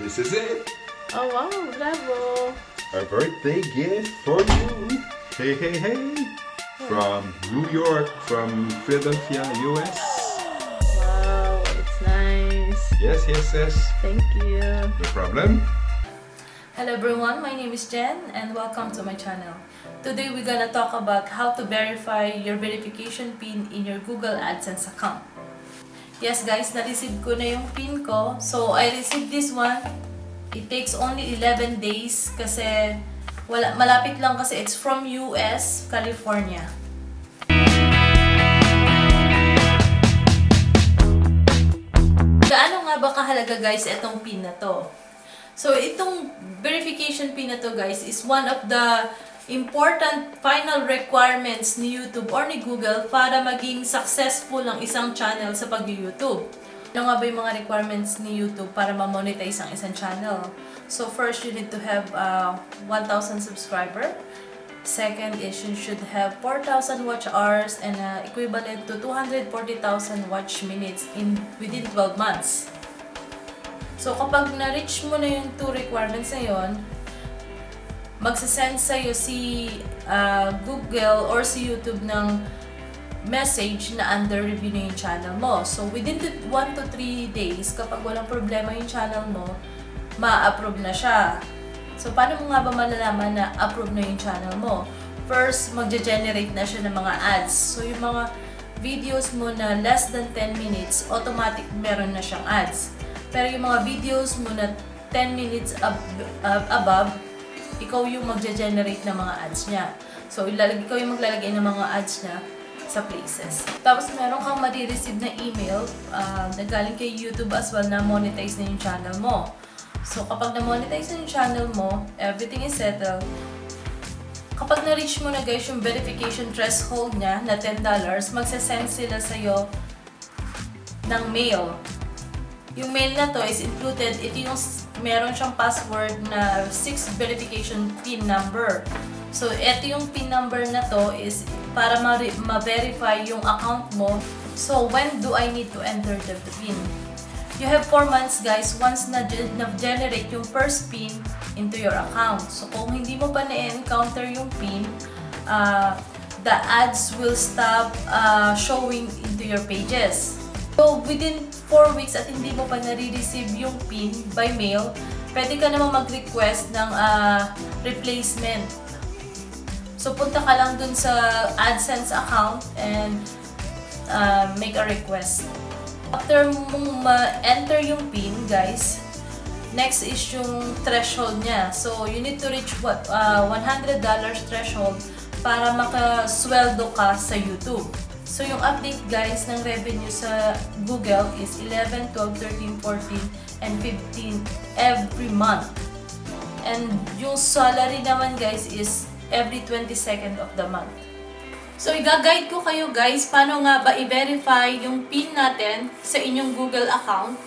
This is it. Oh wow, bravo! A birthday gift for you. Hey, hey, hey. From New York, from Philadelphia, US. Wow, it's nice. Yes, yes, yes. Thank you. No problem. Hello everyone, my name is Jen and welcome to my channel. Today we're gonna talk about how to verify your verification PIN in your Google AdSense account. Yes guys, na-receive ko na yung PIN ko. So I received this one. It takes only 11 days kasi wala, malapit lang kasi it's from US, California. Gaano nga ba kahalaga guys itong PIN na to? So, itong verification PIN na to guys is one of the important final requirements ni YouTube or ni Google para maging successful ang isang channel sa pag-YouTube. Ano nga ba yung mga requirements ni YouTube para ma-monetize ang isang channel? So, first, you need to have uh, 1,000 subscriber. Second is you should have 4,000 watch hours and uh, equivalent to 240,000 watch minutes in within 12 months. So, kapag na-reach mo na yung two requirements na yun, magsasend sa'yo si uh, Google or si YouTube ng message na under review na yung channel mo. So, within 1 to 3 days, kapag walang problema yung channel mo, ma-approve na siya. So, paano mo nga ba malalaman na approve na yung channel mo? First, magge-generate na siya ng mga ads. So, yung mga videos mo na less than 10 minutes, automatic meron na siyang ads. Pero yung mga videos mo na 10 minutes ab ab above, ikaw yung magge-generate ng mga ads niya. So, ilalag ikaw yung maglalagay ng mga ads niya sa places. Tapos, meron kang marireceive na email uh, na galing kay YouTube as well na monetize na yung channel mo. So, kapag na-monetize na yung channel mo, everything is settled. Kapag na-reach mo na guys yung verification threshold niya na $10, magsasend sila sa'yo ng mail yung mail na to is included, ito yung meron siyang password na 6 verification PIN number. So, ito yung PIN number na to is para ma-verify yung account mo. So, when do I need to enter the PIN? You have 4 months guys once na-generate yung first PIN into your account. So, kung hindi mo pa na-encounter yung PIN, uh, the ads will stop uh, showing into your pages. So, within 4 weeks at hindi mo pa nare-receive yung PIN by mail, pwede ka naman mag-request ng uh, replacement. So, punta ka lang dun sa AdSense account and uh, make a request. After mong ma-enter yung PIN, guys, next is yung threshold niya. So, you need to reach what, uh, $100 threshold para makasweldo ka sa YouTube. So, yung update guys ng revenue sa Google is 11, 12, 13, 14, and 15 every month. And yung salary naman guys is every 22nd of the month. So, i-guide ko kayo guys paano nga ba i-verify yung PIN natin sa inyong Google account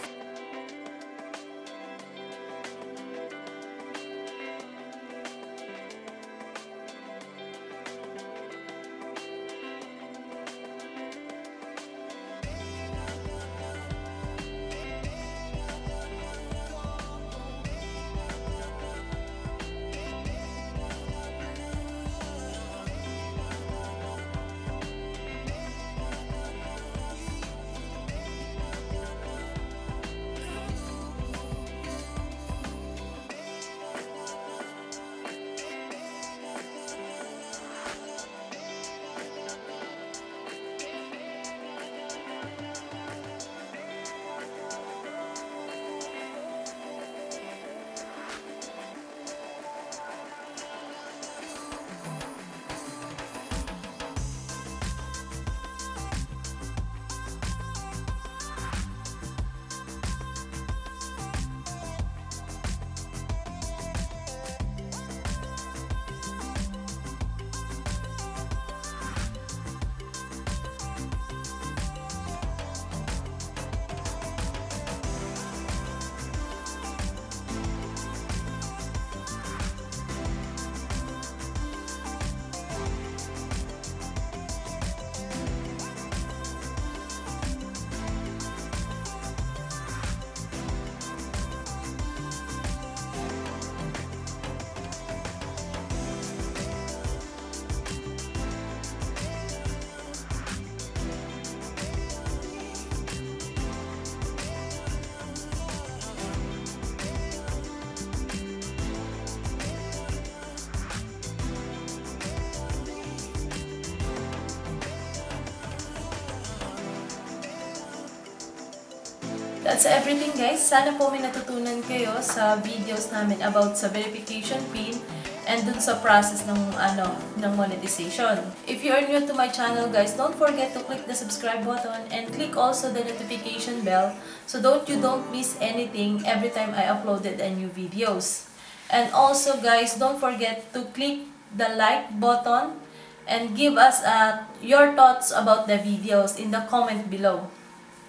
That's everything guys. Sana po may natutunan kayo sa videos namin about sa verification pin and dun sa process ng ano ng monetization. If you are new to my channel guys, don't forget to click the subscribe button and click also the notification bell so don't you don't miss anything every time I uploaded a new videos. And also guys, don't forget to click the like button and give us uh, your thoughts about the videos in the comment below.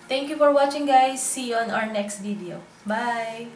Thank you for watching guys. See you on our next video. Bye!